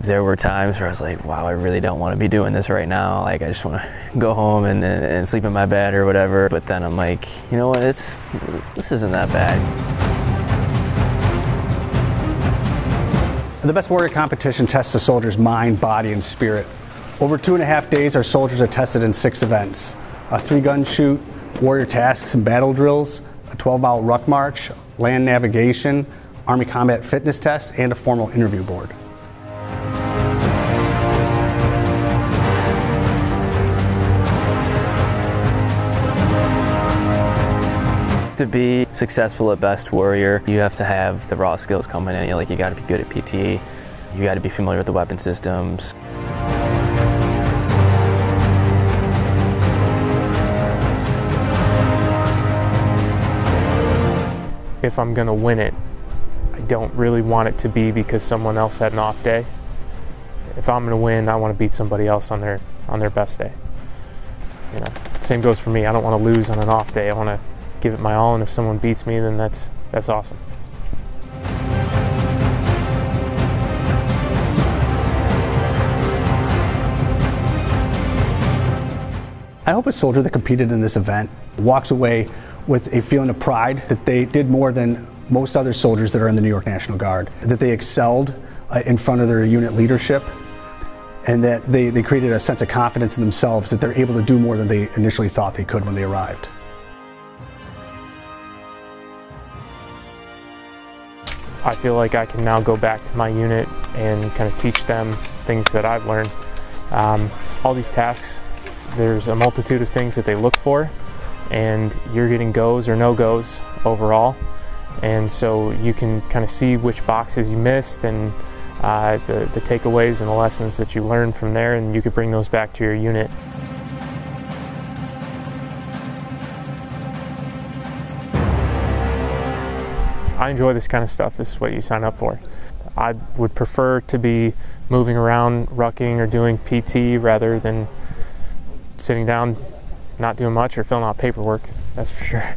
there were times where I was like, wow, I really don't want to be doing this right now. Like, I just want to go home and, and, and sleep in my bed or whatever. But then I'm like, you know what? It's this isn't that bad. The Best Warrior competition tests a soldier's mind, body, and spirit. Over two and a half days, our soldiers are tested in six events a three gun shoot, warrior tasks and battle drills, a 12 mile ruck march, land navigation, Army combat fitness test, and a formal interview board. To be successful at Best Warrior, you have to have the raw skills coming in. Like, you got to be good at PT, you got to be familiar with the weapon systems. if I'm going to win it, I don't really want it to be because someone else had an off day. If I'm going to win, I want to beat somebody else on their on their best day. You know, same goes for me. I don't want to lose on an off day. I want to give it my all, and if someone beats me, then that's that's awesome. I hope a soldier that competed in this event walks away with a feeling of pride that they did more than most other soldiers that are in the New York National Guard, that they excelled uh, in front of their unit leadership, and that they, they created a sense of confidence in themselves that they're able to do more than they initially thought they could when they arrived. I feel like I can now go back to my unit and kind of teach them things that I've learned. Um, all these tasks, there's a multitude of things that they look for, and you're getting goes or no goes overall. And so you can kind of see which boxes you missed and uh, the, the takeaways and the lessons that you learned from there, and you could bring those back to your unit. I enjoy this kind of stuff. This is what you sign up for. I would prefer to be moving around, rucking, or doing PT rather than sitting down, not doing much, or filling out paperwork. That's for sure.